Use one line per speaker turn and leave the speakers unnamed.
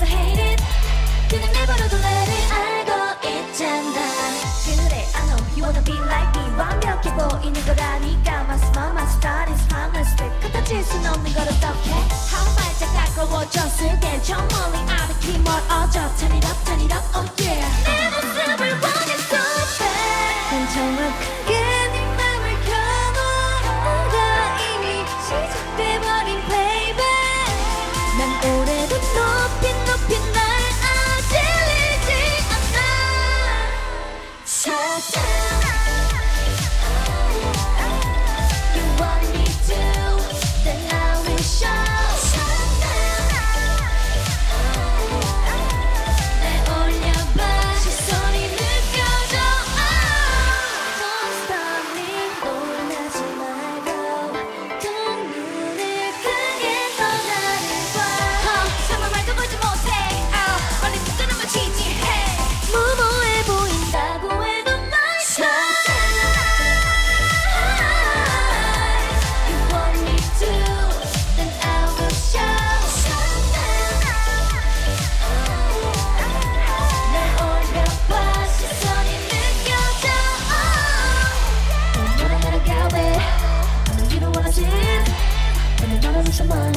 so hate it 그냥 내버려둬 let it 알고 있잖아 그래 I know you wanna be like me 완벽해 보이는 거라니까 My smile my style is harmless 같아질 순 없는 걸 어떡해 한 발짝 가까워졌을 땐저 멀리 아득히 멀어져 Turn it up turn it up oh yeah your.